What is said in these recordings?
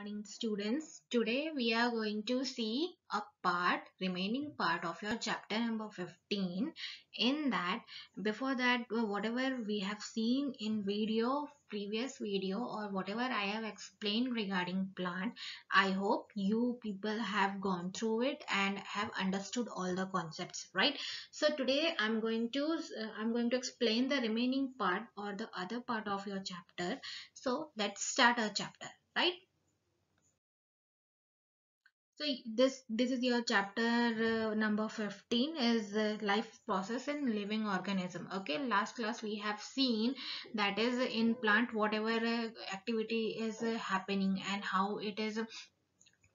morning students. Today we are going to see a part remaining part of your chapter number 15 in that before that whatever we have seen in video previous video or whatever i have explained regarding plant i hope you people have gone through it and have understood all the concepts right? So today i'm going to uh, i'm going to explain the remaining part or the other part of your chapter. So let's start our chapter right so this this is your chapter uh, number 15 is uh, life process in living organism. Okay last class we have seen that is in plant whatever uh, activity is uh, happening and how it is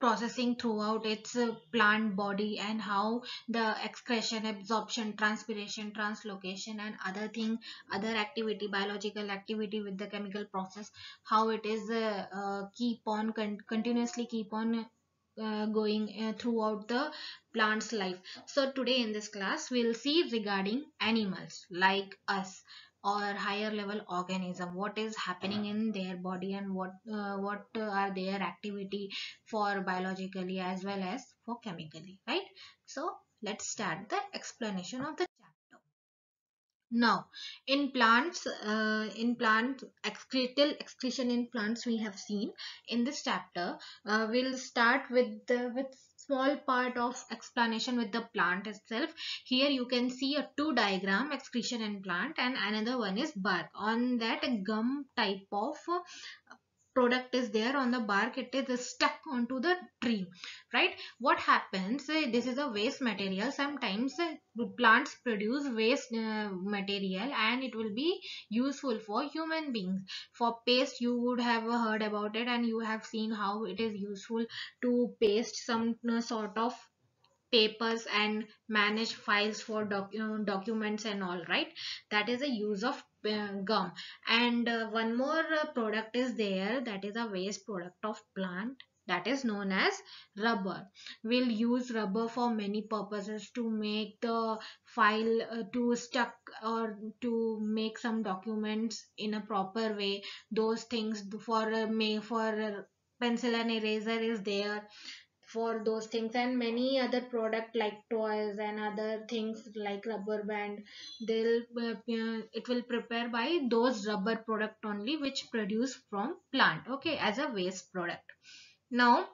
processing throughout its uh, plant body and how the excretion absorption transpiration translocation and other thing other activity biological activity with the chemical process how it is uh, keep on con continuously keep on uh, going uh, throughout the plant's life. So today in this class we'll see regarding animals like us or higher level organism. What is happening in their body and what uh, what are their activity for biologically as well as for chemically right? So let's start the explanation of the now in plants uh, in plant excretal excretion in plants we have seen in this chapter uh, we'll start with the with small part of explanation with the plant itself. Here you can see a two diagram excretion in plant and another one is bark on that gum type of product is there on the bark it is stuck onto the tree right? What happens eh, this is a waste material. Sometimes eh, plants produce waste uh, material and it will be useful for human beings. For paste you would have heard about it and you have seen how it is useful to paste some sort of papers and manage files for doc documents and all right? That is a use of gum. And uh, one more uh, product is there. That is a waste product of plant. That is known as rubber. We'll use rubber for many purposes to make the file uh, to stuck or to make some documents in a proper way. Those things for uh, may for pencil and eraser is there for those things and many other product like toys and other things like rubber band they'll uh, it will prepare by those rubber product only which produce from plant okay as a waste product. Now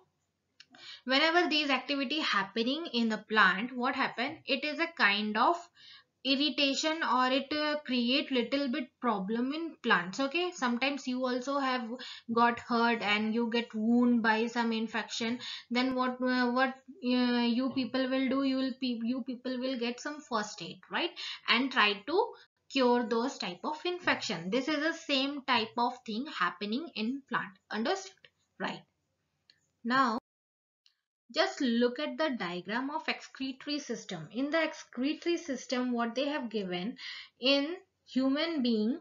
whenever these activity happening in the plant what happen? It is a kind of irritation or it uh, create little bit problem in plants okay? Sometimes you also have got hurt and you get wound by some infection then what uh, what uh, you people will do you will you people will get some first aid right? And try to cure those type of infection. This is the same type of thing happening in plant. Understood? Right. Now just look at the diagram of excretory system. In the excretory system what they have given in human being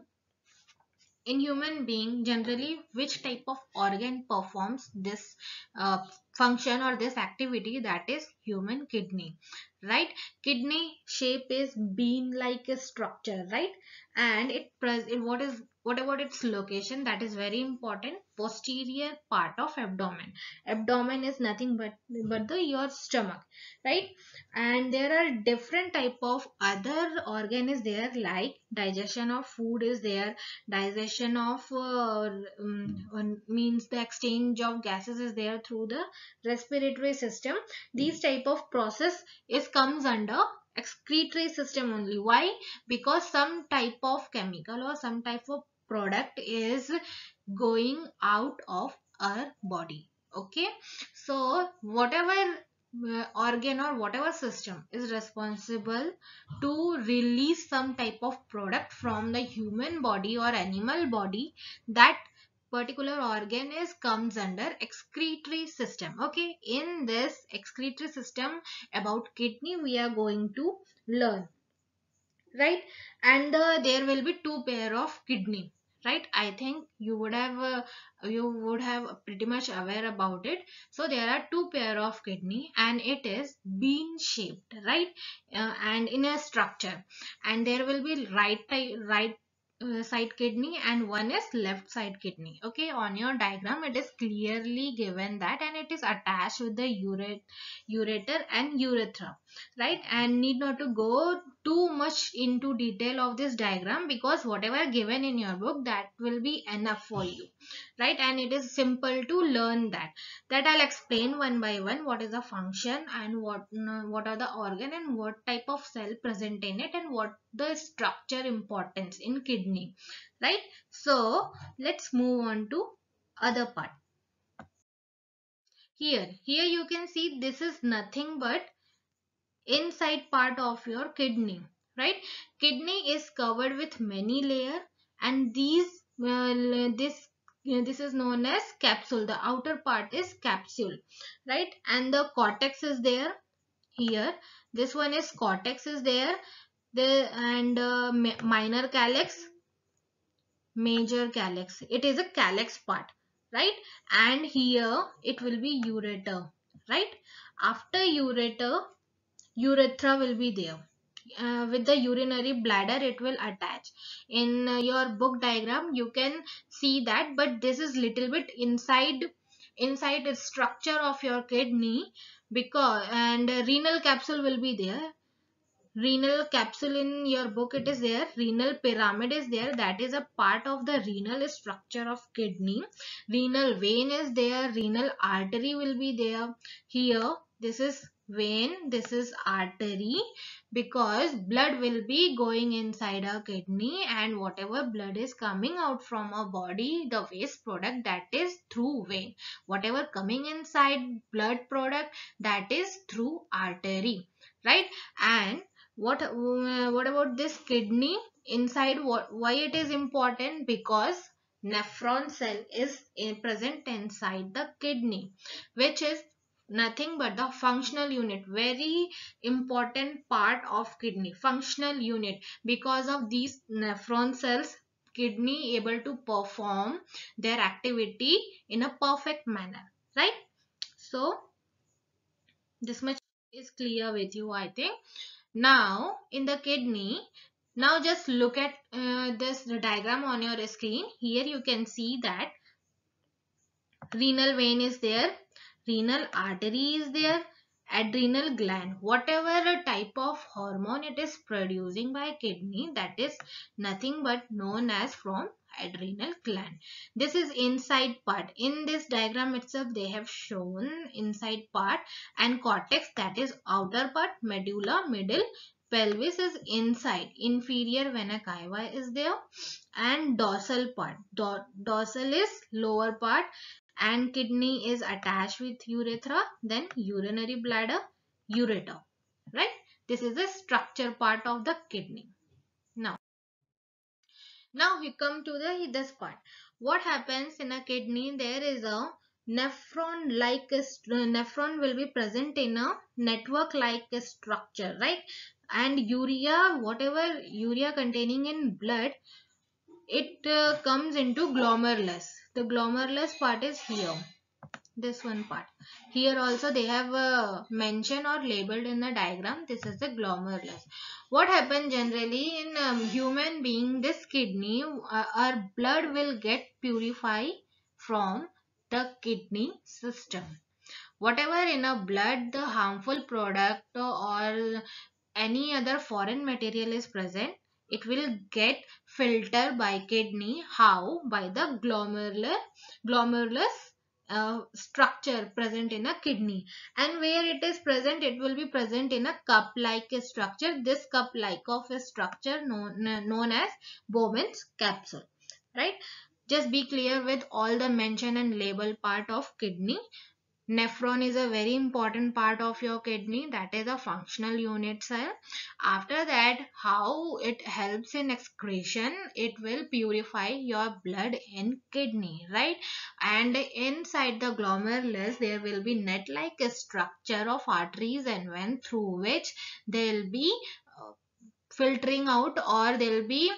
in human being generally which type of organ performs this uh, function or this activity that is human kidney right? Kidney shape is bean like a structure right? And it what is what about its location? That is very important. Posterior part of abdomen. Abdomen is nothing but but the your stomach right? And there are different type of other organ is there like digestion of food is there. Digestion of uh, um, means the exchange of gases is there through the respiratory system. These type of process is comes under excretory system only. Why? Because some type of chemical or some type of product is going out of our body. Okay? So whatever uh, organ or whatever system is responsible to release some type of product from the human body or animal body that particular organ is comes under excretory system. Okay in this excretory system about kidney we are going to learn right? And uh, there will be two pair of kidney right? I think you would have uh, you would have pretty much aware about it. So there are two pair of kidney and it is bean shaped right? Uh, and in a structure. And there will be right right side kidney and one is left side kidney. Okay on your diagram it is clearly given that and it is attached with the ureter and urethra right? And need not to go too much into detail of this diagram because whatever given in your book that will be enough for you right? And it is simple to learn that. That i'll explain one by one what is the function and what what are the organ and what type of cell present in it and what the structure importance in kidney right? So let's move on to other part. Here here you can see this is nothing but inside part of your kidney right? Kidney is covered with many layer and these uh, this this is known as capsule. The outer part is capsule right? And the cortex is there. Here this one is cortex is there and uh, minor calyx major calyx. It is a calyx part right? And here it will be ureter right? After ureter urethra will be there. Uh, with the urinary bladder it will attach. In uh, your book diagram you can see that but this is little bit inside inside the structure of your kidney because and renal capsule will be there renal capsule in your book it is there. Renal pyramid is there. That is a part of the renal structure of kidney. Renal vein is there. Renal artery will be there. Here this is vein. This is artery. Because blood will be going inside our kidney and whatever blood is coming out from our body the waste product that is through vein. Whatever coming inside blood product that is through artery. Right? And what uh, what about this kidney? Inside what why it is important? Because nephron cell is in, present inside the kidney which is nothing but the functional unit very important part of kidney functional unit. Because of these nephron cells kidney able to perform their activity in a perfect manner right? So this much is clear with you i think now in the kidney now just look at uh, this diagram on your screen. Here you can see that renal vein is there renal artery is there adrenal gland whatever type of hormone it is producing by kidney that is nothing but known as from adrenal gland. This is inside part. In this diagram itself they have shown inside part and cortex that is outer part medulla middle pelvis is inside inferior vena cava is there and dorsal part. Dorsal is lower part and kidney is attached with urethra then urinary bladder ureter right? This is the structure part of the kidney. Now now we come to the this part. What happens in a kidney? There is a nephron like nephron will be present in a network like structure right? And urea whatever urea containing in blood it uh, comes into glomerulus the glomerulus part is here. This one part. Here also they have uh, mentioned or labeled in the diagram this is the glomerulus. What happens generally in um, human being this kidney uh, our blood will get purified from the kidney system. Whatever in a blood the harmful product or any other foreign material is present it will get filtered by kidney. How? By the glomerular glomerulus uh, structure present in a kidney. And where it is present it will be present in a cup like structure. This cup like of a structure known, known as Bowman's capsule. Right? Just be clear with all the mention and label part of kidney Nephron is a very important part of your kidney that is a functional unit cell. After that how it helps in excretion it will purify your blood in kidney right and inside the glomerulus there will be net like structure of arteries and veins through which they'll be uh, filtering out or they'll be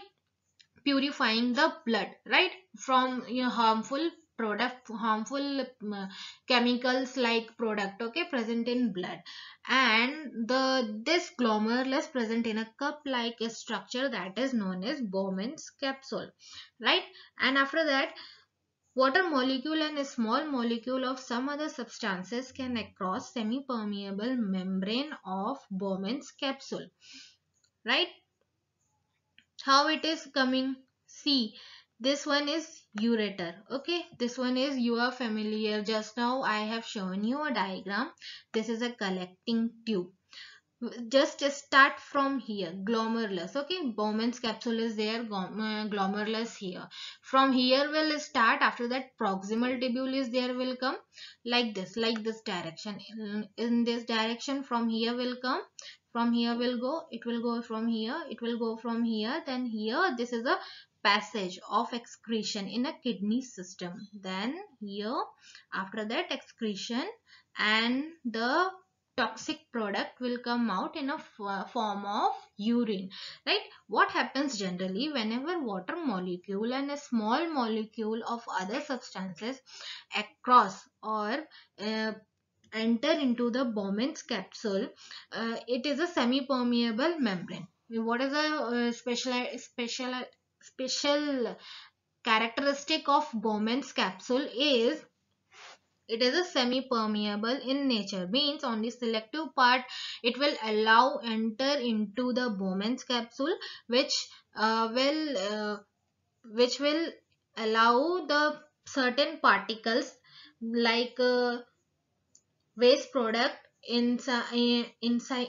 purifying the blood right from you know, harmful product harmful uh, chemicals like product okay present in blood. And the this glomerulus present in a cup like structure that is known as Bowman's capsule right? And after that water molecule and a small molecule of some other substances can cross semi-permeable membrane of Bowman's capsule right? How it is coming? See this one is ureter okay this one is you are familiar just now. I have shown you a diagram. This is a collecting tube. Just start from here. Glomerulus. Okay bowman's capsule is there. Uh, glomerulus here. From here will start. After that proximal tubule is there will come. Like this like this direction. In, in this direction from here will come. From here will go. It will go from here. It will go from here. Then here this is a passage of excretion in a kidney system. Then here after that excretion and the toxic product will come out in a form of urine. Right? What happens generally whenever water molecule and a small molecule of other substances across or uh, enter into the Bowman's capsule uh, it is a semi-permeable membrane. What is a uh, special special special characteristic of Bowman's capsule is it is a semi-permeable in nature. Means on the selective part it will allow enter into the Bowman's capsule which uh, will uh, which will allow the certain particles like uh, waste product inside,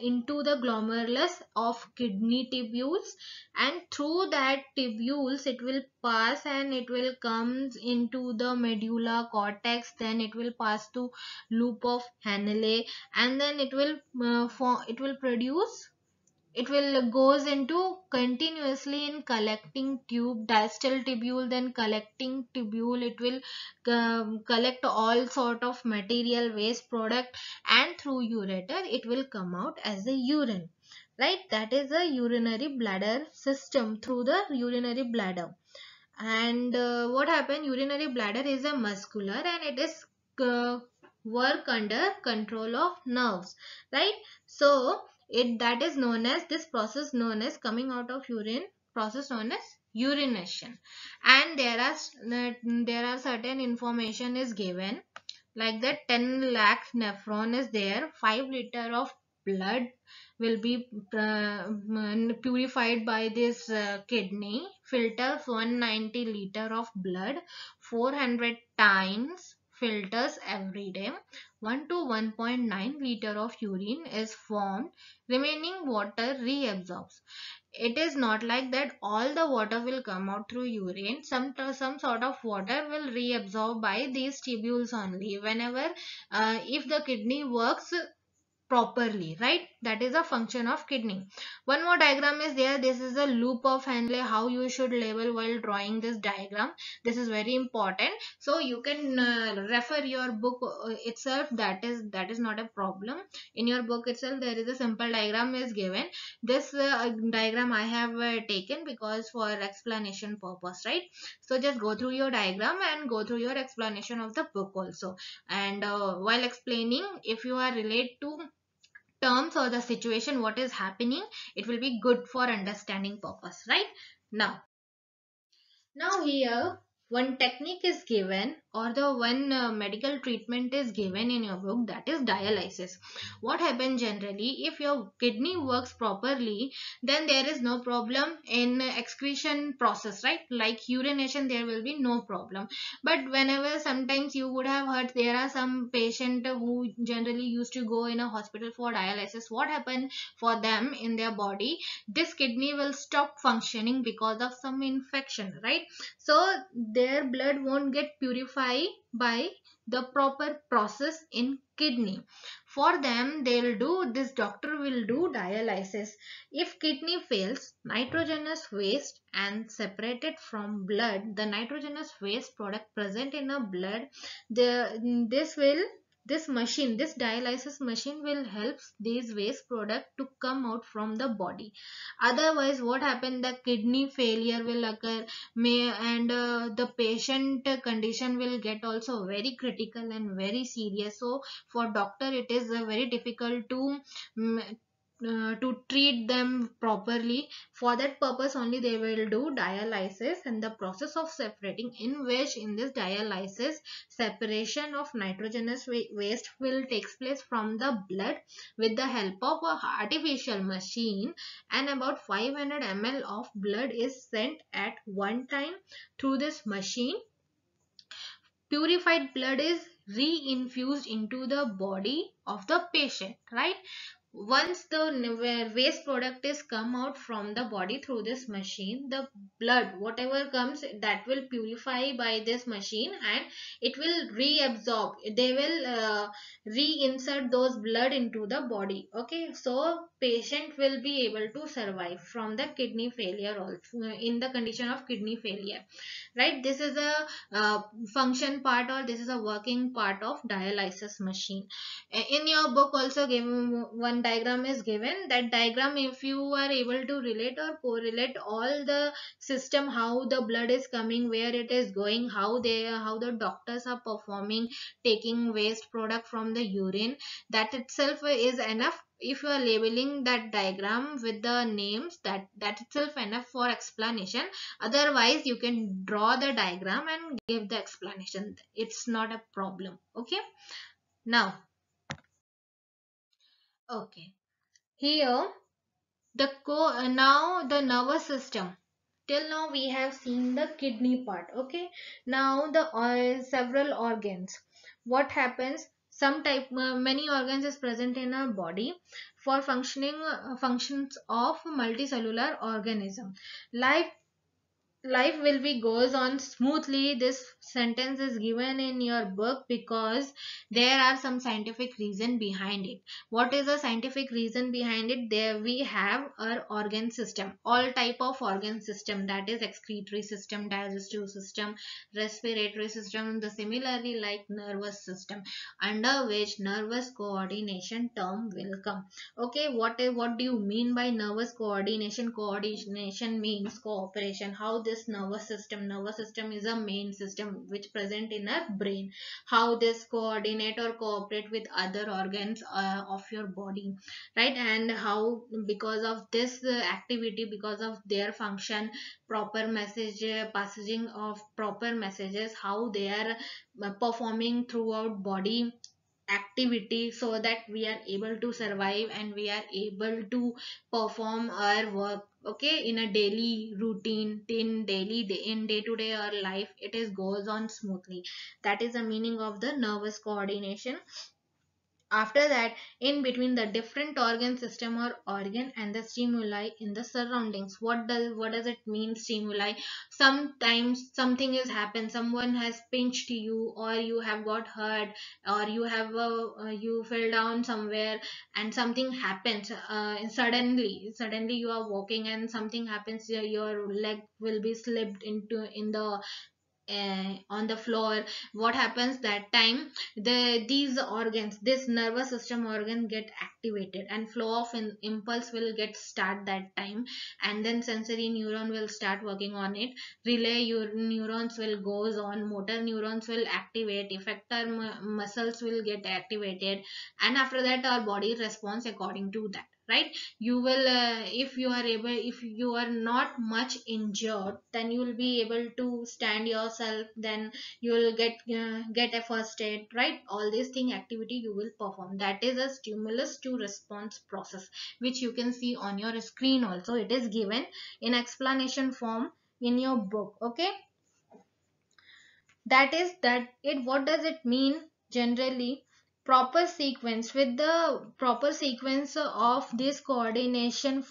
into the glomerulus of kidney tubules. And through that tubules it will pass and it will comes into the medulla cortex. Then it will pass to loop of Henle and then it will uh, for, it will produce it will goes into continuously in collecting tube distal tubule then collecting tubule. It will um, collect all sort of material waste product and through ureter it will come out as a urine right? That is a urinary bladder system through the urinary bladder. And uh, what happened? Urinary bladder is a muscular and it is uh, work under control of nerves right? So it that is known as this process known as coming out of urine process known as urination. And there are there are certain information is given like that 10 lakh nephron is there 5 liter of blood will be uh, purified by this uh, kidney filters 190 liter of blood 400 times filters every day 1 to 1.9 liter of urine is formed remaining water reabsorbs. It is not like that all the water will come out through urine. Some some sort of water will reabsorb by these tubules only. Whenever uh, if the kidney works properly right? That is a function of kidney. One more diagram is there. This is a loop of Henle how you should label while drawing this diagram. This is very important. So you can uh, refer your book uh, itself. That is that is not a problem. In your book itself there is a simple diagram is given. This uh, diagram I have uh, taken because for explanation purpose right? So just go through your diagram and go through your explanation of the book also. And uh, while explaining if you are related to terms or the situation what is happening it will be good for understanding purpose right? Now now here one technique is given or the one uh, medical treatment is given in your book that is dialysis. What happens generally if your kidney works properly then there is no problem in excretion process right? Like urination there will be no problem. But whenever sometimes you would have heard there are some patient who generally used to go in a hospital for dialysis. What happened for them in their body? This kidney will stop functioning because of some infection right? So their blood won't get purified by the proper process in kidney. For them they'll do this doctor will do dialysis. If kidney fails nitrogenous waste and separated from blood the nitrogenous waste product present in a blood the this will this machine this dialysis machine will help these waste product to come out from the body. Otherwise what happened? The kidney failure will occur. May and uh, the patient condition will get also very critical and very serious. So for doctor it is uh, very difficult to um, uh, to treat them properly. For that purpose only they will do dialysis and the process of separating in which in this dialysis separation of nitrogenous waste will takes place from the blood with the help of a artificial machine. And about 500 ml of blood is sent at one time through this machine. Purified blood is reinfused into the body of the patient right once the waste product is come out from the body through this machine the blood whatever comes that will purify by this machine and it will reabsorb. They will uh, reinsert those blood into the body. Okay? So patient will be able to survive from the kidney failure also in the condition of kidney failure. Right? This is a uh, function part or this is a working part of dialysis machine. In your book also given one diagram is given that diagram if you are able to relate or correlate all the system how the blood is coming where it is going how they how the doctors are performing taking waste product from the urine that itself is enough. If you are labeling that diagram with the names that that itself enough for explanation. Otherwise you can draw the diagram and give the explanation. It's not a problem. Okay? Now Okay. Here, the co now the nervous system. Till now we have seen the kidney part. Okay. Now the uh, several organs. What happens? Some type, uh, many organs is present in our body for functioning uh, functions of multicellular organism. Life life will be goes on smoothly. This sentence is given in your book because there are some scientific reason behind it. What is the scientific reason behind it? There we have our organ system. All type of organ system that is excretory system digestive system respiratory system the similarly like nervous system under which nervous coordination term will come. Okay what what do you mean by nervous coordination? Coordination means cooperation. How this this nervous system. Nervous system is a main system which present in our brain. How this coordinate or cooperate with other organs uh, of your body right? And how because of this uh, activity because of their function proper message uh, passaging of proper messages how they are uh, performing throughout body activity so that we are able to survive and we are able to perform our work okay in a daily routine in daily day in day to day our life it is goes on smoothly. That is the meaning of the nervous coordination after that in between the different organ system or organ and the stimuli in the surroundings what does what does it mean stimuli? Sometimes something has happened someone has pinched you or you have got hurt or you have uh, uh, you fell down somewhere and something happens uh, suddenly suddenly you are walking and something happens your leg will be slipped into in the uh, on the floor what happens that time the these organs this nervous system organ get activated and flow of in, impulse will get start that time and then sensory neuron will start working on it. Relay your neurons will goes on motor neurons will activate effector muscles will get activated and after that our body responds according to that right? You will uh, if you are able if you are not much injured then you will be able to stand yourself then you will get uh, get a first aid right? All these thing activity you will perform. That is a stimulus to response process which you can see on your screen also. It is given in explanation form in your book okay? That is that it. What does it mean generally proper sequence with the proper sequence of this coordination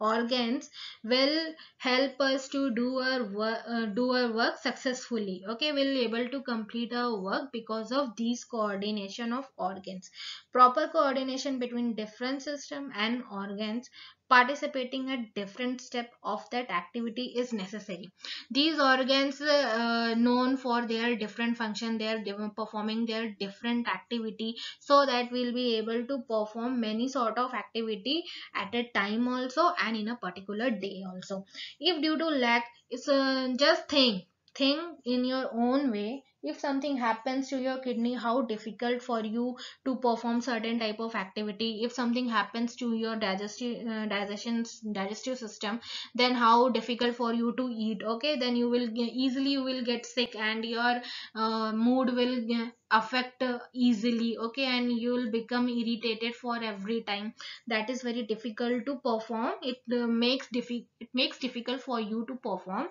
organs will help us to do our work uh, do our work successfully. Okay we'll able to complete our work because of these coordination of organs. Proper coordination between different system and organs participating at different step of that activity is necessary. These organs uh, known for their different function they are performing their different activity so that we'll be able to perform many sort of activity at a time also and in a particular day also. If due to lack it's uh, just think think in your own way if something happens to your kidney how difficult for you to perform certain type of activity? If something happens to your digestive uh, digestive system then how difficult for you to eat? Okay then you will easily you will get sick and your uh, mood will affect uh, easily okay and you will become irritated for every time. That is very difficult to perform. It uh, makes diffi it makes difficult for you to perform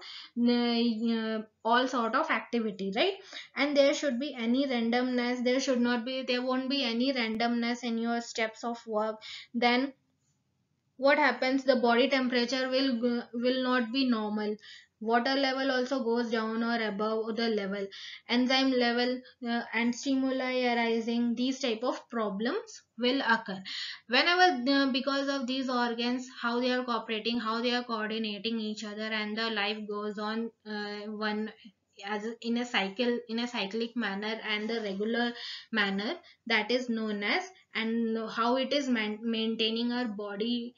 uh, all sort of activity right? And there should be any randomness there should not be there won't be any randomness in your steps of work. Then what happens? The body temperature will will not be normal water level also goes down or above the level. Enzyme level uh, and stimuli arising these type of problems will occur. Whenever uh, because of these organs how they are cooperating how they are coordinating each other and the life goes on uh, one as in a cycle in a cyclic manner and the regular manner that is known as and how it is man maintaining our body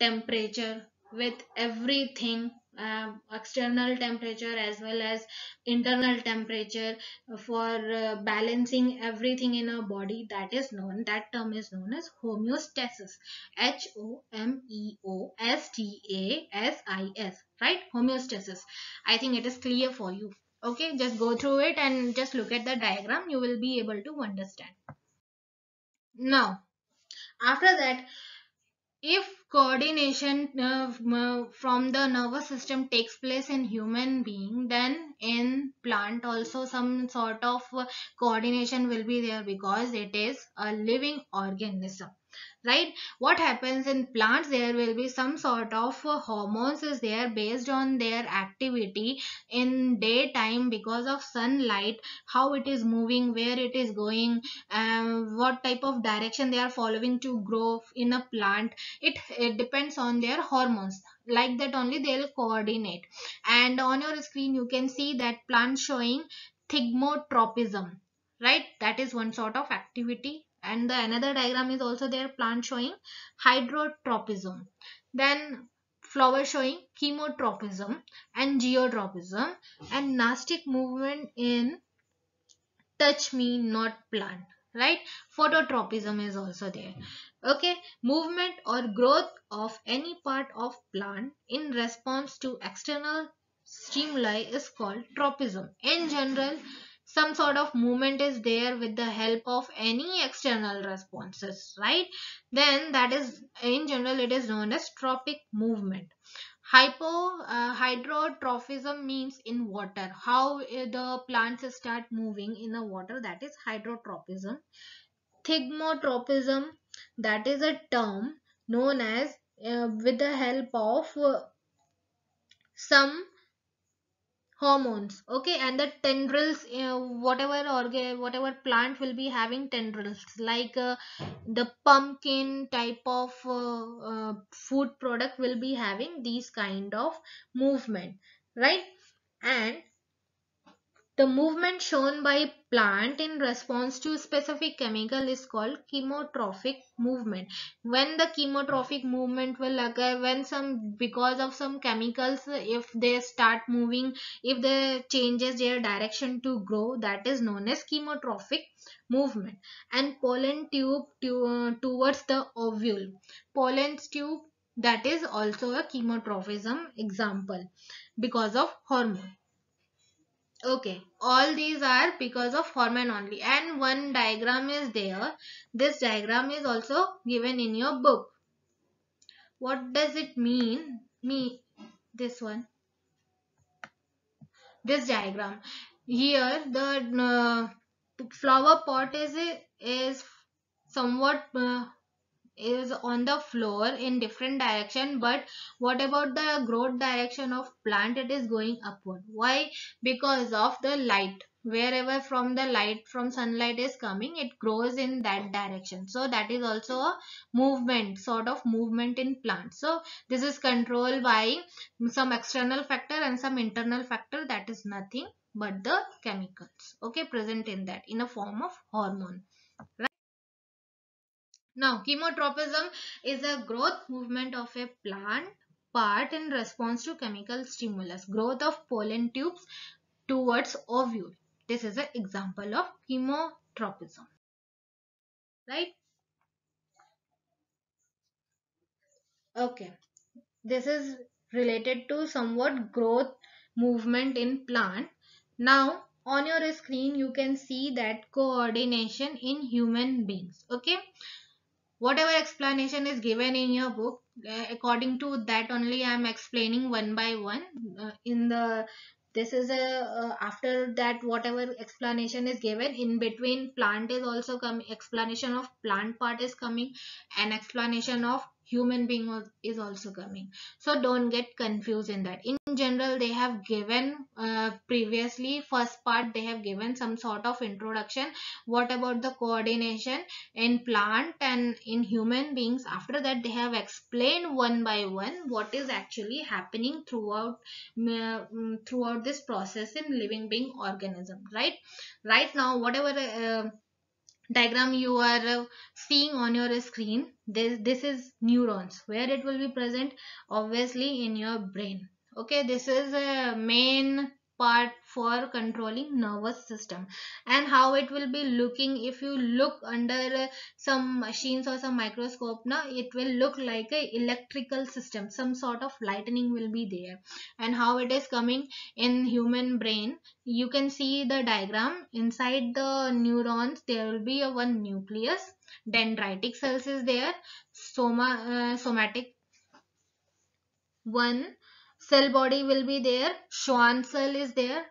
temperature with everything uh, external temperature as well as internal temperature for uh, balancing everything in our body that is known that term is known as homeostasis. H o m e o s t a s i s right? Homeostasis. I think it is clear for you. Okay just go through it and just look at the diagram. You will be able to understand. Now after that if coordination uh, from the nervous system takes place in human being then in plant also some sort of coordination will be there because it is a living organism right? What happens in plants there will be some sort of uh, hormones is there based on their activity in daytime because of sunlight how it is moving where it is going um, what type of direction they are following to grow in a plant. It, it depends on their hormones. Like that only they'll coordinate. And on your screen you can see that plant showing thigmotropism right? That is one sort of activity and the another diagram is also there plant showing hydrotropism. Then flower showing chemotropism and geotropism. And nastic movement in touch me not plant right? Phototropism is also there. Okay movement or growth of any part of plant in response to external stimuli is called tropism. In general some sort of movement is there with the help of any external responses right? Then that is in general it is known as tropic movement. Hypo uh, hydrotrophism means in water. How uh, the plants start moving in the water that is hydrotropism thigmotropism that is a term known as uh, with the help of uh, some hormones okay? And the tendrils uh, whatever organ whatever plant will be having tendrils like uh, the pumpkin type of uh, uh, food product will be having these kind of movement right? And the movement shown by plant in response to specific chemical is called chemotrophic movement. When the chemotrophic movement will occur, when some because of some chemicals, if they start moving, if they changes their direction to grow, that is known as chemotrophic movement. And pollen tube to, towards the ovule. Pollen tube that is also a chemotrophism example because of hormone okay all these are because of hormone only. And one diagram is there. This diagram is also given in your book. What does it mean? Me this one. This diagram. Here the uh, flower pot is is somewhat uh, is on the floor in different direction but what about the growth direction of plant? It is going upward. Why? Because of the light. Wherever from the light from sunlight is coming it grows in that direction. So that is also a movement sort of movement in plants so this is controlled by some external factor and some internal factor that is nothing but the chemicals. Okay present in that in a form of hormone. right now chemotropism is a growth movement of a plant part in response to chemical stimulus growth of pollen tubes towards ovule this is an example of chemotropism. Right? Okay. This is related to somewhat growth movement in plant. Now on your screen you can see that coordination in human beings. Okay. Whatever explanation is given in your book, uh, according to that only I am explaining one by one. Uh, in the this is a uh, after that whatever explanation is given in between plant is also coming explanation of plant part is coming and explanation of human being is also coming. So don't get confused in that. In general they have given uh, previously first part they have given some sort of introduction. What about the coordination in plant and in human beings? After that they have explained one by one what is actually happening throughout uh, throughout this process in living being organism right? Right now whatever uh, diagram you are uh, seeing on your screen this this is neurons where it will be present obviously in your brain. Okay this is a main part for controlling nervous system and how it will be looking. If you look under some machines or some microscope now it will look like a electrical system. Some sort of lightning will be there. And how it is coming in human brain you can see the diagram. Inside the neurons there will be a one nucleus. Dendritic cells is there. Soma uh, somatic one cell body will be there Schwann cell is there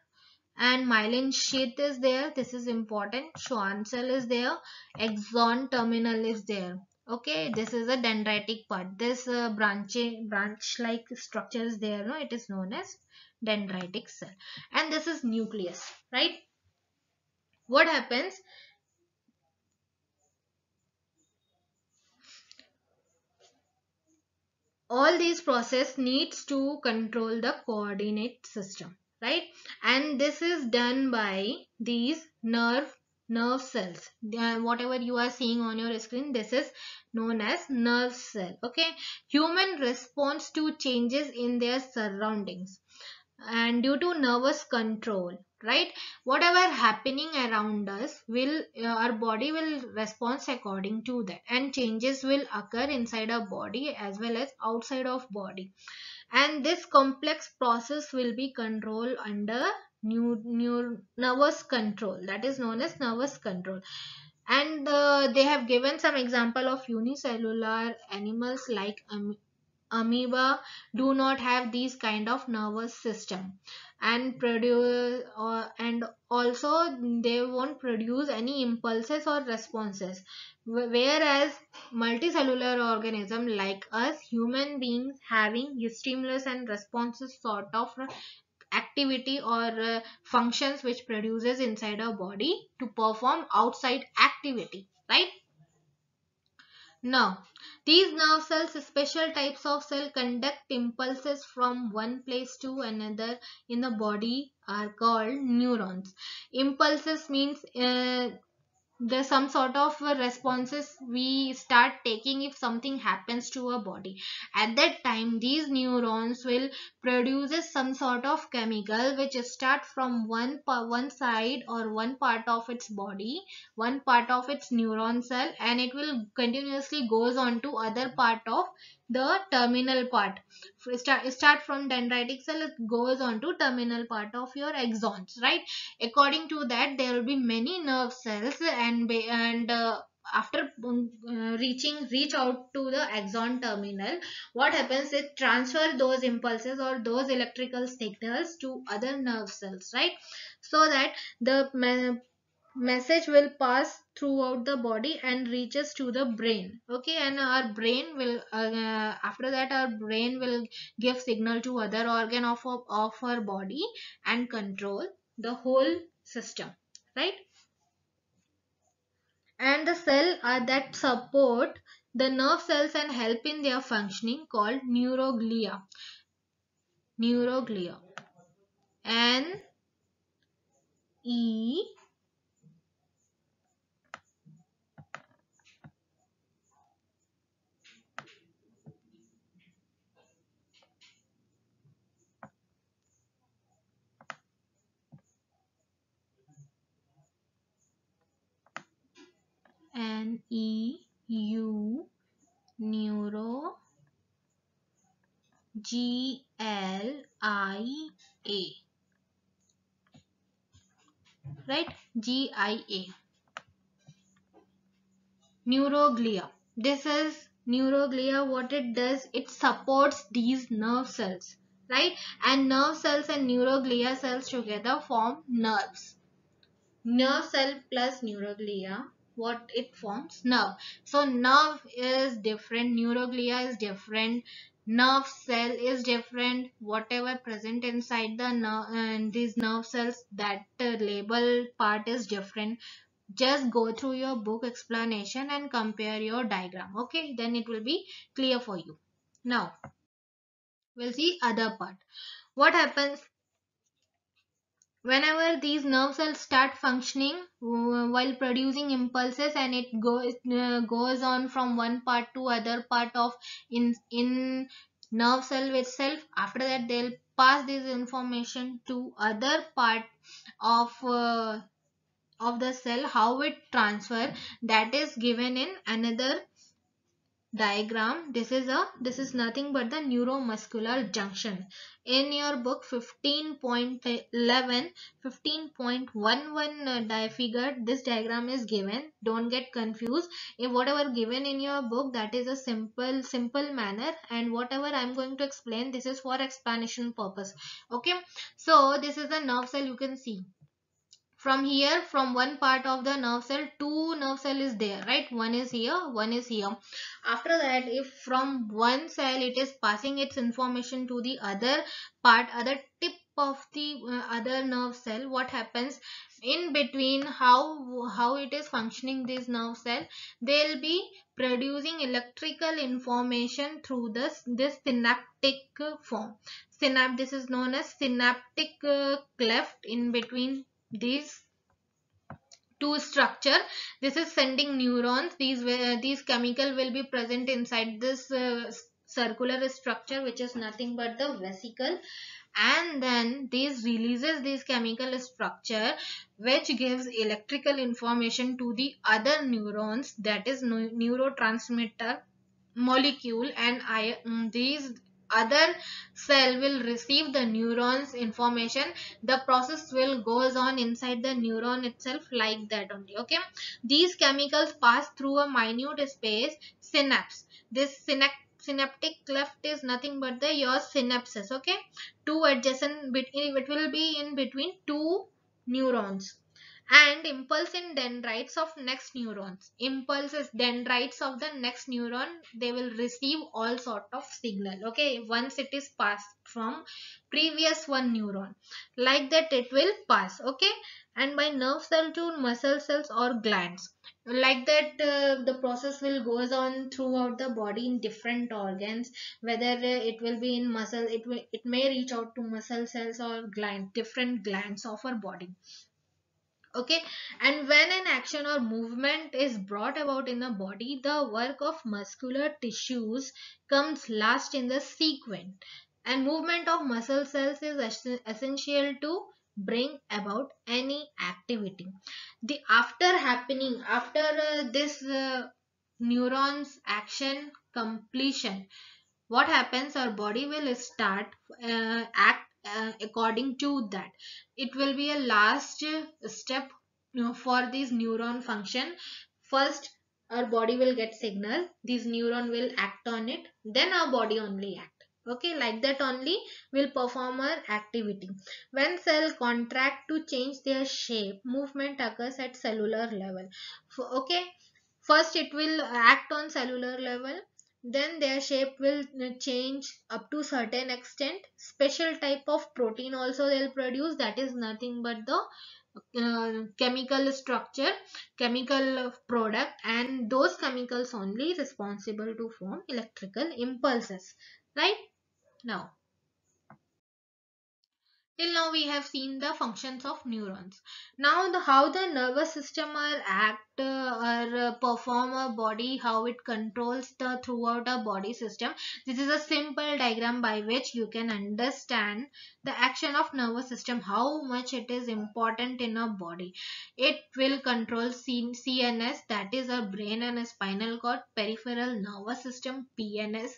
and myelin sheath is there. This is important. Schwann cell is there. Axon terminal is there. Okay this is a dendritic part. This uh, branch branch like structure is there no? It is known as dendritic cell. And this is nucleus right? What happens all these process needs to control the coordinate system right? And this is done by these nerve nerve cells. Whatever you are seeing on your screen this is known as nerve cell okay? Human response to changes in their surroundings. And due to nervous control right? Whatever happening around us will uh, our body will respond according to that. And changes will occur inside our body as well as outside of body. And this complex process will be controlled under new, new nervous control that is known as nervous control. And uh, they have given some example of unicellular animals like um, amoeba do not have these kind of nervous system. And produce uh, and also they won't produce any impulses or responses. Whereas multicellular organism like us human beings having stimulus and responses sort of activity or uh, functions which produces inside our body to perform outside activity right now, these nerve cells, special types of cell conduct impulses from one place to another in the body are called neurons. Impulses means uh, there's some sort of responses we start taking if something happens to a body. At that time these neurons will produce some sort of chemical which start from one one side or one part of its body one part of its neuron cell and it will continuously goes on to other part of the terminal part. Start, start from dendritic cell it goes on to terminal part of your axons right? According to that there will be many nerve cells and and uh, after um, uh, reaching reach out to the axon terminal what happens it transfer those impulses or those electrical signals to other nerve cells right? So that the message will pass throughout the body and reaches to the brain. Okay and our brain will uh, after that our brain will give signal to other organ of, of our body and control the whole system right? And the cell uh, that support the nerve cells and help in their functioning called neuroglia. Neuroglia. N e N E U neuro G L I A. Right? G I A. Neuroglia. This is neuroglia what it does it supports these nerve cells right? And nerve cells and neuroglia cells together form nerves. Nerve cell plus neuroglia what it forms? Nerve. So nerve is different neuroglia is different nerve cell is different. Whatever present inside the nerve and these nerve cells that uh, label part is different. Just go through your book explanation and compare your diagram okay? Then it will be clear for you. Now we'll see other part. What happens whenever these nerve cells start functioning while producing impulses and it goes uh, goes on from one part to other part of in in nerve cell itself after that they'll pass this information to other part of uh, of the cell how it transfer that is given in another diagram. This is a this is nothing but the neuromuscular junction. In your book 15.11 15.11 uh, figure this diagram is given. Don't get confused. If whatever given in your book that is a simple simple manner and whatever i'm going to explain this is for explanation purpose. Okay? So this is the nerve cell you can see from here from one part of the nerve cell two nerve cell is there right? One is here one is here. After that if from one cell it is passing its information to the other part other tip of the uh, other nerve cell what happens? In between how how it is functioning this nerve cell they'll be producing electrical information through this this synaptic form. Synapse this is known as synaptic uh, cleft in between these two structure this is sending neurons. These uh, these chemical will be present inside this uh, circular structure which is nothing but the vesicle. And then this releases this chemical structure which gives electrical information to the other neurons that is neurotransmitter molecule and I, um, these other cell will receive the neurons information. The process will goes on inside the neuron itself like that only okay? These chemicals pass through a minute space synapse. This synapse synaptic cleft is nothing but the your synapses okay? Two adjacent it will be in between two neurons and impulse in dendrites of next neurons. Impulses dendrites of the next neuron. They will receive all sort of signal okay? Once it is passed from previous one neuron. Like that it will pass okay? And by nerve cell to muscle cells or glands. Like that uh, the process will goes on throughout the body in different organs. Whether uh, it will be in muscle it will it may reach out to muscle cells or gland different glands of our body okay? And when an action or movement is brought about in the body the work of muscular tissues comes last in the sequence. And movement of muscle cells is essential to bring about any activity. The after happening after uh, this uh, neurons action completion what happens? Our body will start uh, act according to that it will be a last step for this neuron function. First our body will get signal. This neuron will act on it. Then our body only act. Okay like that only will perform our activity. When cell contract to change their shape movement occurs at cellular level. Okay? First it will act on cellular level then their shape will uh, change up to certain extent. Special type of protein also they'll produce that is nothing but the uh, chemical structure chemical product and those chemicals only responsible to form electrical impulses. Right? Now Till now we have seen the functions of neurons. Now the how the nervous system or act uh, or uh, perform a body, how it controls the throughout a body system. This is a simple diagram by which you can understand the action of nervous system, how much it is important in a body. It will control CNS that is a brain and a spinal cord, peripheral nervous system PNS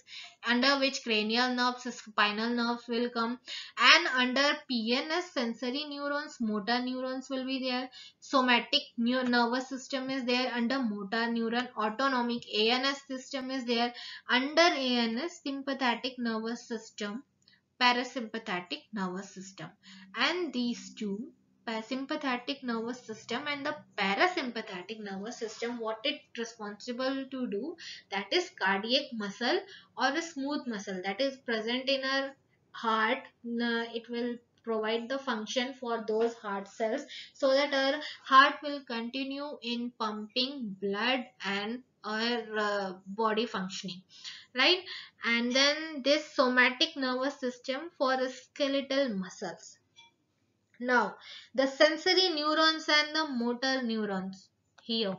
under which cranial nerves, spinal nerves will come and under PNS sensory neurons, motor neurons will be there. Somatic nervous system is there under motor neuron. Autonomic ANS system is there. Under ANS sympathetic nervous system, parasympathetic nervous system. And these two sympathetic nervous system and the parasympathetic nervous system what it responsible to do that is cardiac muscle or a smooth muscle that is present in our heart it will provide the function for those heart cells so that our heart will continue in pumping blood and our uh, body functioning right? And then this somatic nervous system for skeletal muscles. Now the sensory neurons and the motor neurons here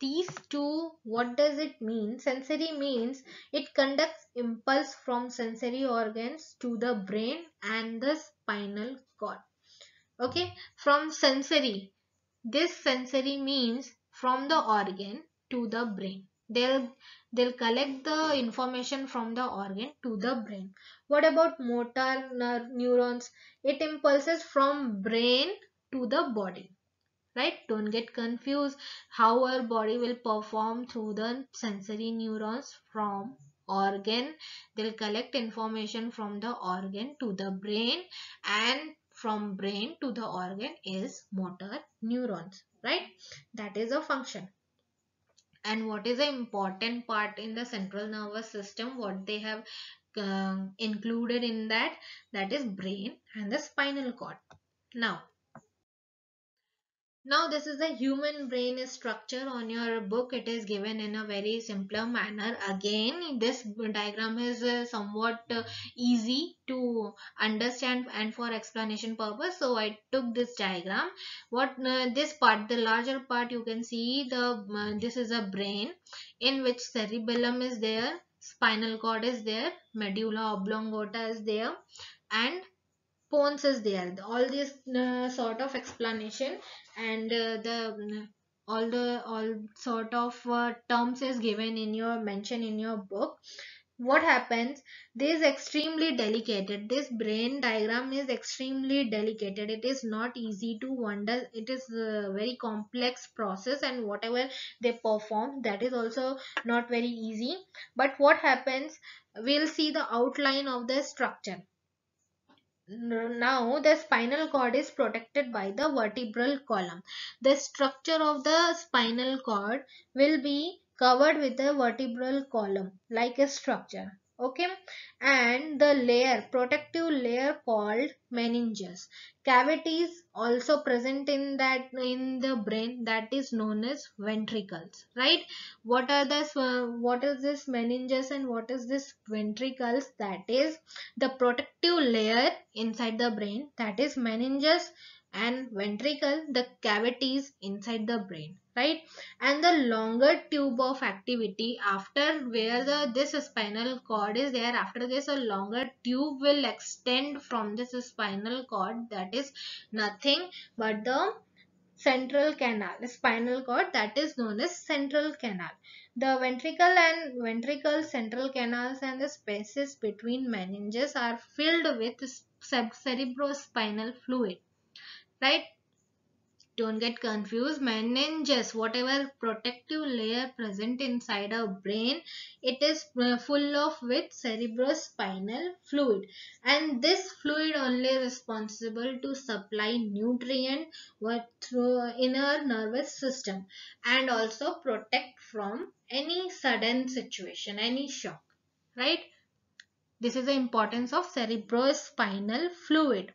these two what does it mean? Sensory means it conducts impulse from sensory organs to the brain and the spinal cord. Okay? From sensory. This sensory means from the organ to the brain. They'll they'll collect the information from the organ to the brain. What about motor neurons? It impulses from brain to the body right? Don't get confused how our body will perform through the sensory neurons from organ. They'll collect information from the organ to the brain and from brain to the organ is motor neurons. Right? That is a function. And what is the important part in the central nervous system? What they have uh, included in that? That is brain and the spinal cord. Now now this is the human brain structure on your book. It is given in a very simpler manner. Again this diagram is uh, somewhat uh, easy to understand and for explanation purpose. So I took this diagram. What uh, this part the larger part you can see the uh, this is a brain in which cerebellum is there spinal cord is there medulla oblongata is there and pons is there. All this uh, sort of explanation and uh, the all the all sort of uh, terms is given in your mention in your book. What happens? This is extremely delicate this brain diagram is extremely delicate. It is not easy to wonder. It is a very complex process and whatever they perform that is also not very easy. But what happens? We'll see the outline of the structure now the spinal cord is protected by the vertebral column. The structure of the spinal cord will be covered with a vertebral column like a structure okay? And the layer protective layer called meninges. Cavities also present in that in the brain that is known as ventricles right? What are the uh, what is this meninges and what is this ventricles? That is the protective layer inside the brain that is meninges and ventricle the cavities inside the brain right? And the longer tube of activity after where the this spinal cord is there after this a longer tube will extend from this spinal cord that is nothing but the central canal spinal cord that is known as central canal. The ventricle and ventricle central canals and the spaces between meninges are filled with cerebrospinal fluid right don't get confused. Meninges whatever protective layer present inside our brain it is uh, full of with cerebrospinal fluid. And this fluid only responsible to supply nutrient through inner nervous system and also protect from any sudden situation any shock right? This is the importance of cerebrospinal fluid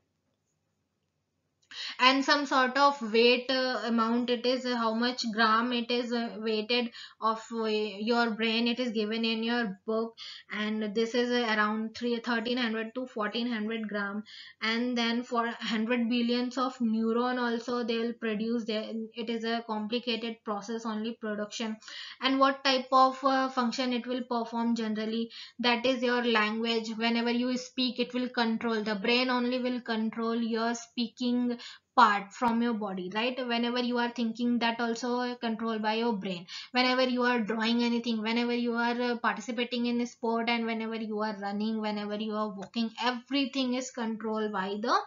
and some sort of weight uh, amount it is uh, how much gram it is uh, weighted of uh, your brain it is given in your book. And this is uh, around 3 1300 to 1400 gram. And then for 100 billions of neuron also they will produce it is a complicated process only production. And what type of uh, function it will perform generally? That is your language. Whenever you speak it will control. The brain only will control your speaking part from your body right? Whenever you are thinking that also controlled by your brain. Whenever you are drawing anything whenever you are uh, participating in a sport and whenever you are running whenever you are walking everything is controlled by the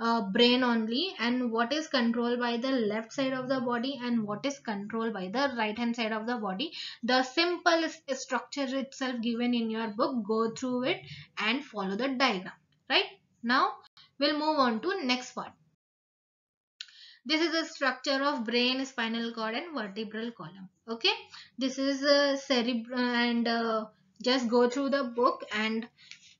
uh, brain only. And what is controlled by the left side of the body and what is controlled by the right hand side of the body the simple structure itself given in your book go through it and follow the diagram right? Now we'll move on to next part this is the structure of brain spinal cord and vertebral column. Okay? This is a cerebral and uh, just go through the book and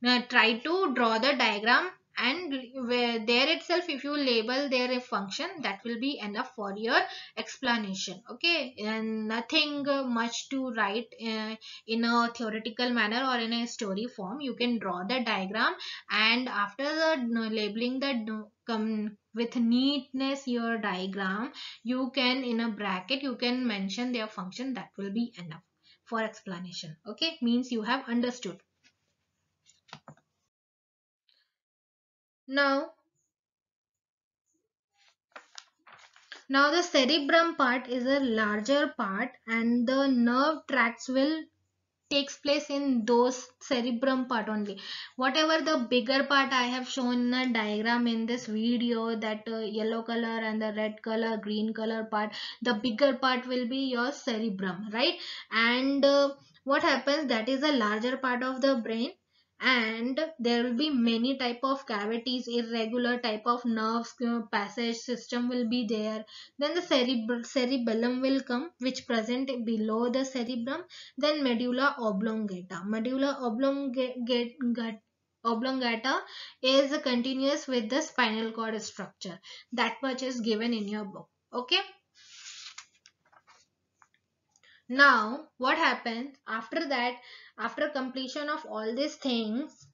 uh, try to draw the diagram and where there itself if you label there a function that will be enough for your explanation okay? And nothing much to write uh, in a theoretical manner or in a story form. You can draw the diagram and after the labeling the come with neatness your diagram you can in a bracket you can mention their function. That will be enough for explanation okay? Means you have understood now now the cerebrum part is a larger part and the nerve tracts will takes place in those cerebrum part only. Whatever the bigger part i have shown in a diagram in this video that uh, yellow color and the red color green color part the bigger part will be your cerebrum right? And uh, what happens that is a larger part of the brain and there will be many type of cavities irregular type of nerves uh, passage system will be there. Then the cerebellum will come which present below the cerebrum. Then medulla oblongata. Medulla oblongata oblongata is continuous with the spinal cord structure. That much is given in your book. Okay now what happens after that after completion of all these things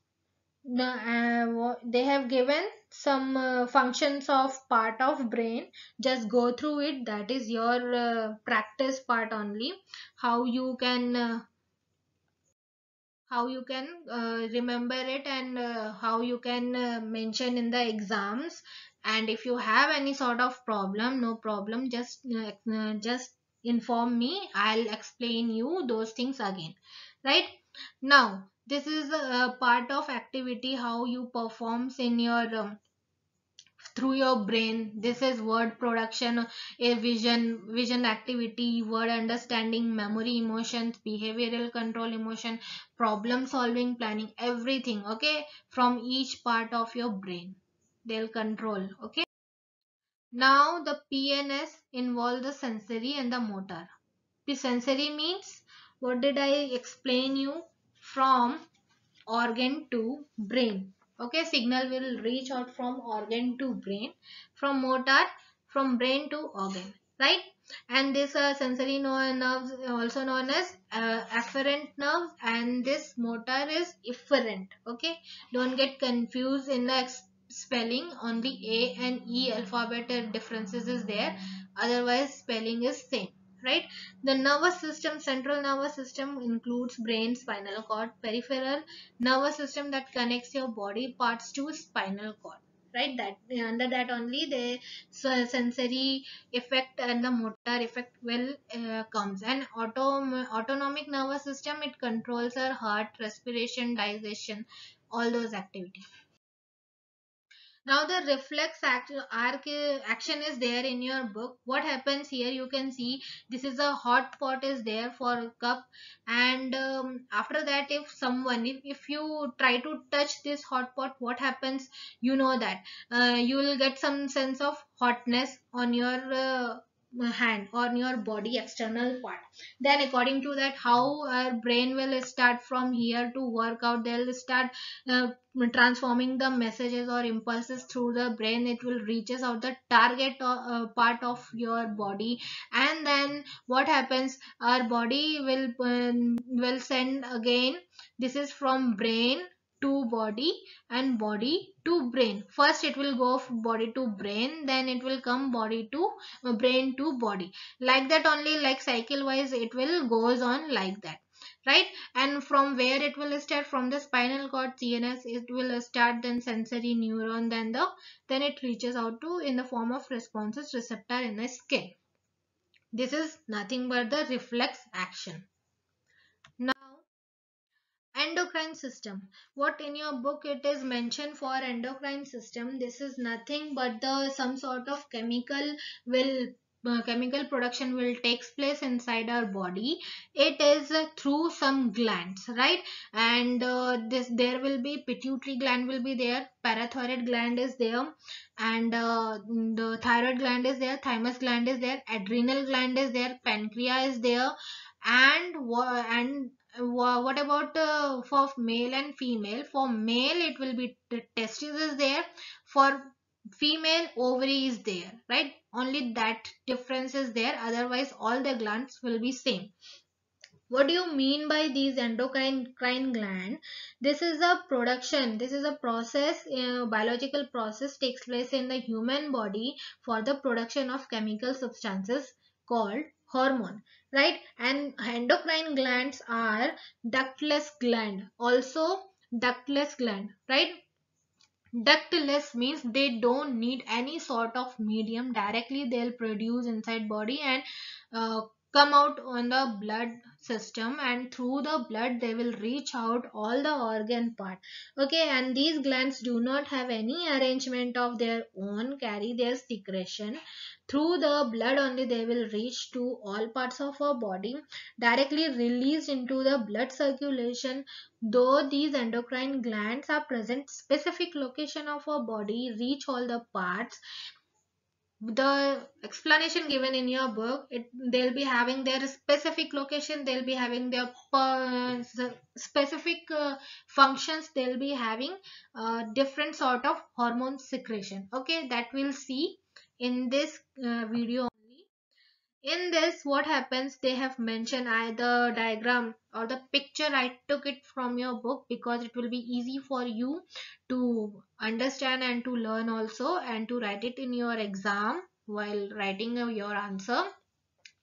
uh, they have given some uh, functions of part of brain. Just go through it. That is your uh, practice part only. How you can uh, how you can uh, remember it and uh, how you can mention in the exams. And if you have any sort of problem no problem just just inform me i'll explain you those things again right? Now this is a part of activity how you performs in your um, through your brain. This is word production a vision vision activity word understanding memory emotions behavioral control emotion problem solving planning everything okay from each part of your brain. They'll control okay now the PNS involve the sensory and the motor. The sensory means what did I explain you from organ to brain. Okay, signal will reach out from organ to brain, from motor, from brain to organ, right? And this uh, sensory nerves also known as uh, afferent nerves and this motor is efferent. Okay, don't get confused in the spelling only A and E alphabet differences is there. Otherwise spelling is same right? The nervous system central nervous system includes brain spinal cord peripheral nervous system that connects your body parts to spinal cord right? That under that only the sensory effect and the motor effect will uh, comes. And auto autonomic nervous system it controls our heart respiration digestion all those activities now the reflex act, arc action is there in your book. What happens here? You can see this is a hot pot is there for cup. And um, after that if someone if, if you try to touch this hot pot what happens? You know that. Uh, you will get some sense of hotness on your uh, hand on your body external part. Then according to that how our brain will start from here to work out they'll start uh, transforming the messages or impulses through the brain. It will reaches out the target uh, part of your body. And then what happens? Our body will um, will send again. This is from brain to body and body to brain. First it will go body to brain then it will come body to uh, brain to body. Like that only like cycle wise it will goes on like that. Right? And from where it will start? From the spinal cord cns it will start then sensory neuron then the then it reaches out to in the form of responses receptor in the skin. This is nothing but the reflex action endocrine system. What in your book it is mentioned for endocrine system this is nothing but the some sort of chemical will uh, chemical production will takes place inside our body. It is uh, through some glands right? And uh, this there will be pituitary gland will be there parathyroid gland is there and uh, the thyroid gland is there thymus gland is there adrenal gland is there pancreas is there and and what about uh, for male and female? For male it will be testes is there. For female ovary is there right? Only that difference is there. Otherwise all the glands will be same. What do you mean by these endocrine gland? This is a production. This is a process uh, biological process takes place in the human body for the production of chemical substances called hormone right? And endocrine glands are ductless gland also ductless gland right? Ductless means they don't need any sort of medium directly they'll produce inside body and uh, come out on the blood system and through the blood they will reach out all the organ part. Okay and these glands do not have any arrangement of their own carry their secretion. Through the blood only they will reach to all parts of our body directly released into the blood circulation. Though these endocrine glands are present specific location of our body reach all the parts the explanation given in your book it they'll be having their specific location they'll be having their specific uh, functions they'll be having uh, different sort of hormone secretion. Okay that we'll see in this uh, video in this what happens they have mentioned either diagram or the picture. I took it from your book because it will be easy for you to understand and to learn also and to write it in your exam while writing your answer.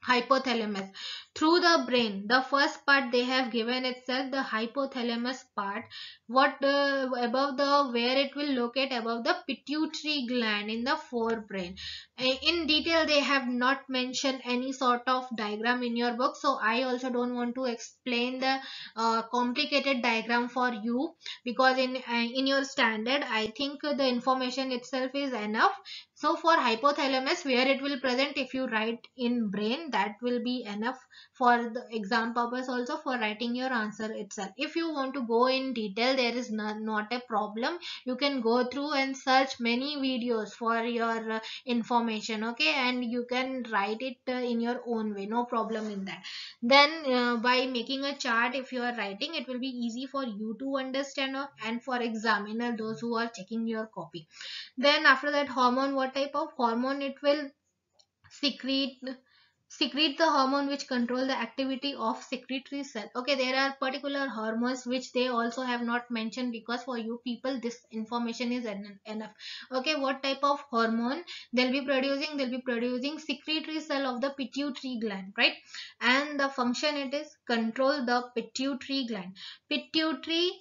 Hypothalamus through the brain. The first part they have given itself the hypothalamus part what uh, above the where it will locate above the pituitary gland in the forebrain. In detail they have not mentioned any sort of diagram in your book so i also don't want to explain the uh, complicated diagram for you because in uh, in your standard i think the information itself is enough. So for hypothalamus where it will present if you write in brain that will be enough for the exam purpose also for writing your answer itself. If you want to go in detail there is not, not a problem. You can go through and search many videos for your uh, information okay? And you can write it uh, in your own way. No problem in that. Then uh, by making a chart if you are writing it will be easy for you to understand uh, and for examiner those who are checking your copy. Then after that hormone what type of hormone it will secrete secrete the hormone which control the activity of secretory cell. Okay there are particular hormones which they also have not mentioned because for you people this information is enough. Okay what type of hormone they'll be producing? They'll be producing secretory cell of the pituitary gland right? And the function it is control the pituitary gland. Pituitary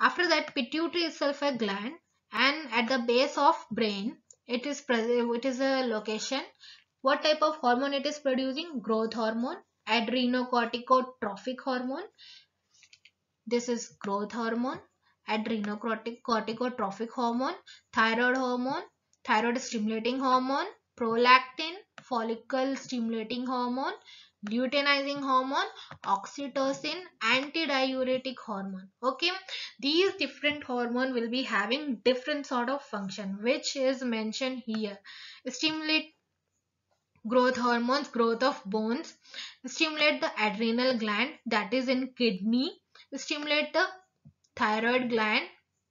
after that pituitary itself a gland and at the base of brain it is it is a location what type of hormone it is producing? Growth hormone, adrenocorticotrophic hormone. This is growth hormone, adrenocorticotrophic hormone, thyroid hormone, thyroid stimulating hormone, prolactin, follicle stimulating hormone, luteinizing hormone oxytocin antidiuretic hormone okay these different hormone will be having different sort of function which is mentioned here stimulate growth hormones growth of bones. Stimulate the adrenal gland that is in kidney. Stimulate the thyroid gland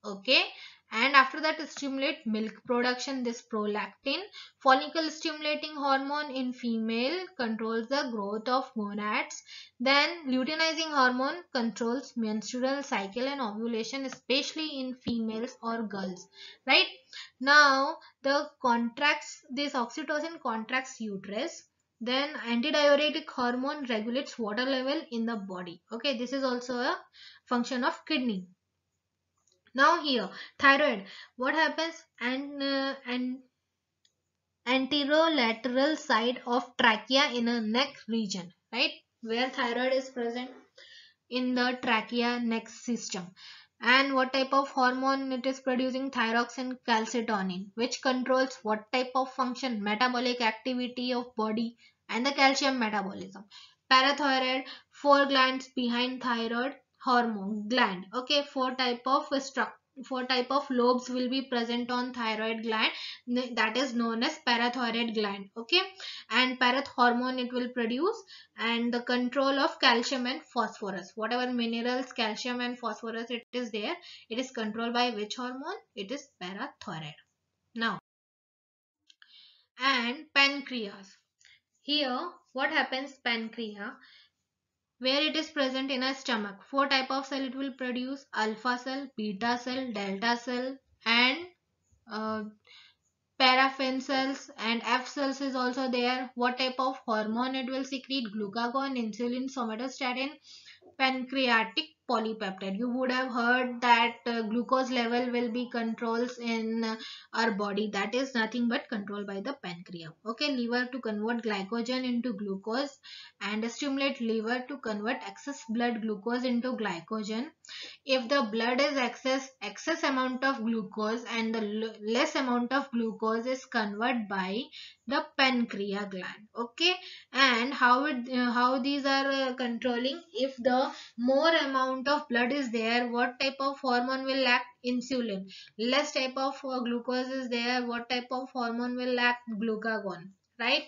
okay and after that stimulate milk production. This prolactin follicle stimulating hormone in female controls the growth of gonads. Then luteinizing hormone controls menstrual cycle and ovulation especially in females or girls. Right? Now the contracts this oxytocin contracts uterus. Then antidiuretic hormone regulates water level in the body. Okay this is also a function of kidney now here thyroid. What happens? And uh, and anterolateral side of trachea in a neck region right? Where thyroid is present in the trachea neck system. And what type of hormone it is producing? Thyroxine calcitonin which controls what type of function? Metabolic activity of body and the calcium metabolism. Parathyroid four glands behind thyroid hormone gland. Okay four type of structure four type of lobes will be present on thyroid gland. That is known as parathyroid gland. Okay and parathormone it will produce and the control of calcium and phosphorus. Whatever minerals calcium and phosphorus it is there it is controlled by which hormone? It is parathyroid. Now and pancreas. Here what happens pancreas where it is present in a stomach. Four type of cell it will produce alpha cell, beta cell, delta cell and uh, paraffin cells and F cells is also there. What type of hormone it will secrete? Glucagon, insulin, somatostatin, pancreatic polypeptide. You would have heard that uh, glucose level will be controls in uh, our body. That is nothing but controlled by the pancreas. Okay, liver to convert glycogen into glucose and stimulate liver to convert excess blood glucose into glycogen. If the blood is excess, excess amount of glucose and the less amount of glucose is converted by the pancreas gland. Okay, and how it, uh, how these are uh, controlling? If the more amount of blood is there what type of hormone will act insulin. Less type of uh, glucose is there what type of hormone will act glucagon right?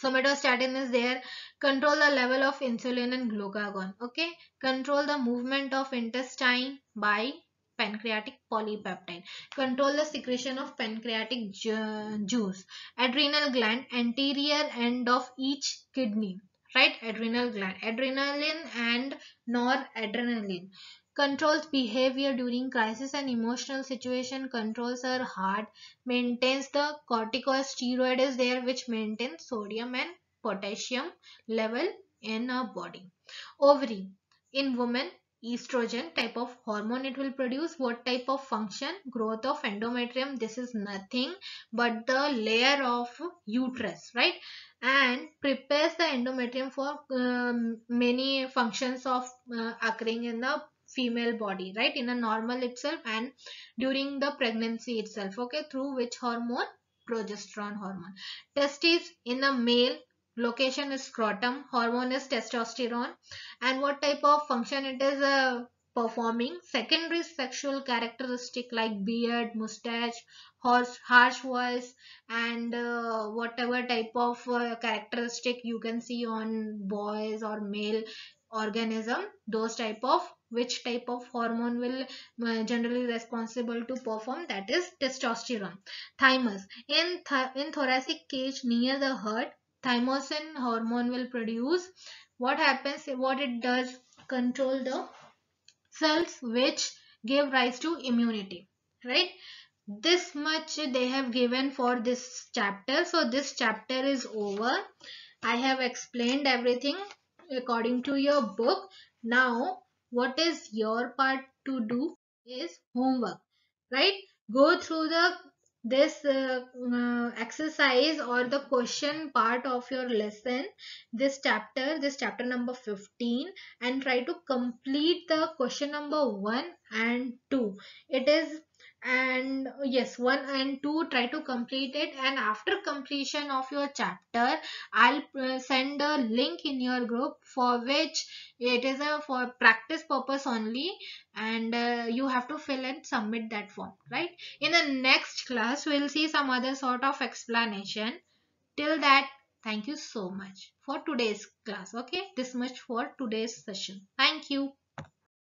Somatostatin is there. Control the level of insulin and glucagon okay? Control the movement of intestine by pancreatic polypeptide control the secretion of pancreatic ju juice. Adrenal gland anterior end of each kidney. Right? Adrenal gland. Adrenaline and noradrenaline. Controls behavior during crisis and emotional situation. Controls our heart. Maintains the corticosteroid is there which maintains sodium and potassium level in our body. Ovary. In women estrogen type of hormone it will produce what type of function? Growth of endometrium this is nothing but the layer of uterus right? And prepares the endometrium for um, many functions of uh, occurring in the female body right? In a normal itself and during the pregnancy itself okay? Through which hormone? Progesterone hormone. Testes in a male location is scrotum hormone is testosterone and what type of function it is uh, performing. Secondary sexual characteristic like beard mustache harsh, harsh voice and uh, whatever type of uh, characteristic you can see on boys or male organism those type of which type of hormone will uh, generally responsible to perform that is testosterone. Thymus. In th in thoracic cage near the heart thymosin hormone will produce. What happens what it does control the cells which give rise to immunity right? This much they have given for this chapter. So this chapter is over. I have explained everything according to your book. Now what is your part to do is homework right? Go through the this uh, uh, exercise or the question part of your lesson this chapter this chapter number 15 and try to complete the question number 1 and 2 it is and yes one and two try to complete it. And after completion of your chapter i'll uh, send a link in your group for which it is a for practice purpose only. And uh, you have to fill and submit that form right? In the next class we'll see some other sort of explanation. Till that thank you so much for today's class okay? This much for today's session. Thank you